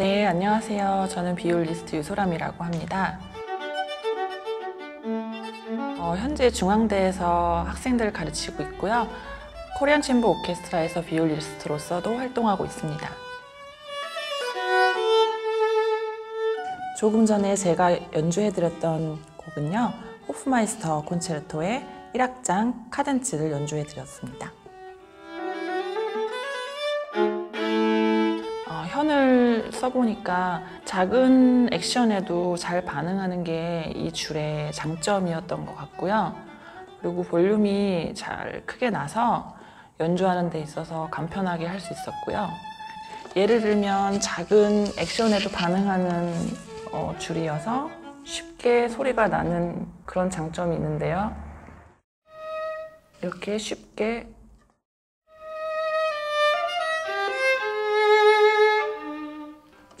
안녕하세요. 저는 비올리스트 유소람이라고 합니다. 어, 현재 중앙대에서 학생들을 가르치고 있고요. 코리안 챔버 오케스트라에서 비올리스트로서도 활동하고 있습니다. 조금 전에 제가 연주해드렸던 곡은요. 호프마이스터 콘체르토의 1악장 카덴츠를 연주해드렸습니다. 써보니까 작은 액션에도 잘 반응하는 게 이 줄의 장점이었던 것 같고요. 그리고 볼륨이 잘 크게 나서 연주하는 데 있어서 간편하게 할 수 있었고요. 예를 들면 작은 액션에도 반응하는 어, 줄이어서 쉽게 소리가 나는 그런 장점이 있는데요. 이렇게 쉽게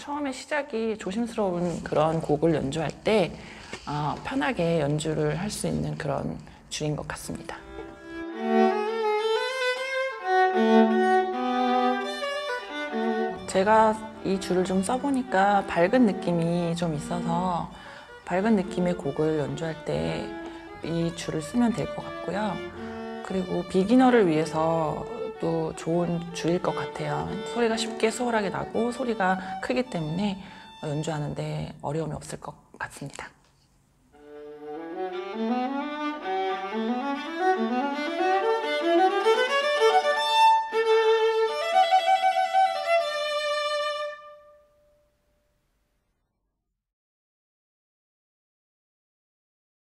처음에 시작이 조심스러운 그런 곡을 연주할 때 어, 편하게 연주를 할 수 있는 그런 줄인 것 같습니다. 제가 이 줄을 좀 써보니까 밝은 느낌이 좀 있어서 밝은 느낌의 곡을 연주할 때 이 줄을 쓰면 될 것 같고요. 그리고 비기너를 위해서 또 좋은 줄일 것 같아요. 소리가 쉽게 수월하게 나고 소리가 크기 때문에 연주하는데 어려움이 없을 것 같습니다.